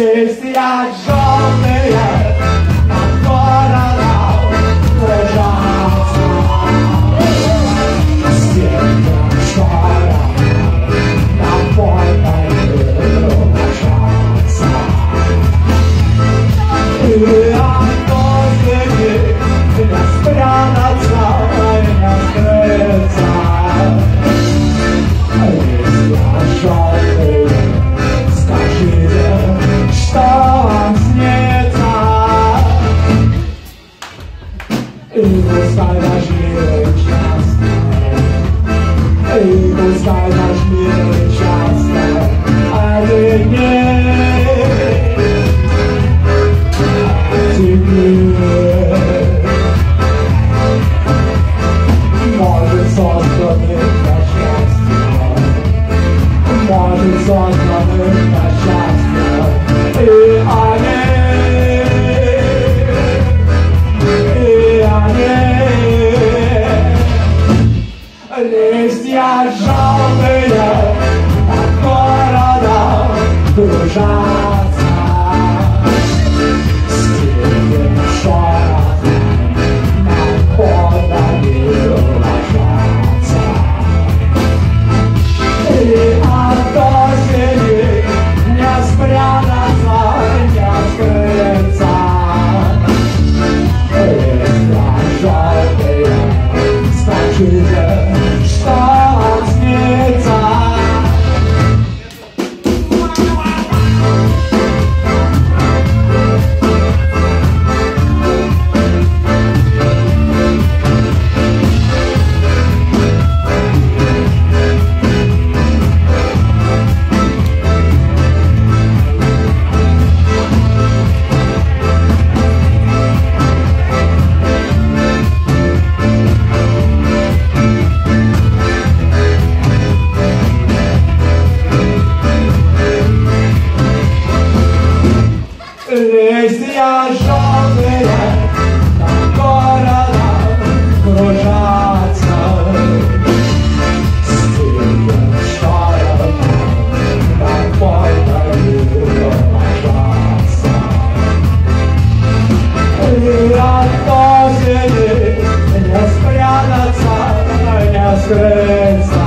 Celestiais. este a jovem é a corona do. Gracias.